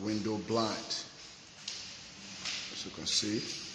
window blind. As you can see,